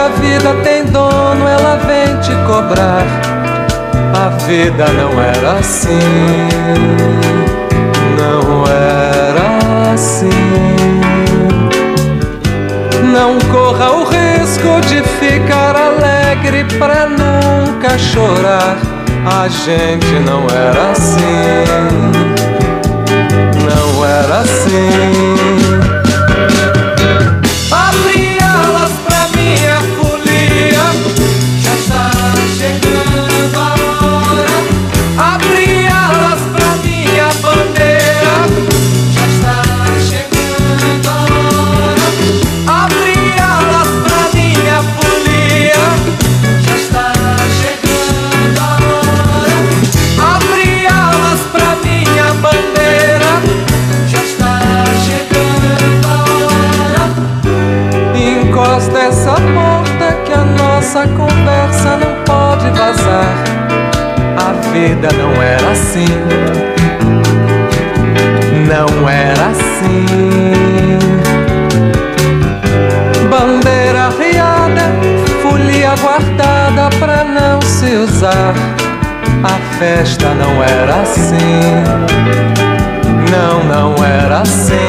a vida tem dono, ela vem te cobrar. A vida não era assim, não era assim. Não corra o risco de ficar alegre pra nunca chorar. A gente não era assim. Nossa conversa não pode vazar. A vida não era assim. Não era assim. Bandeira riada, folia guardada pra não se usar. A festa não era assim. Não, não era assim.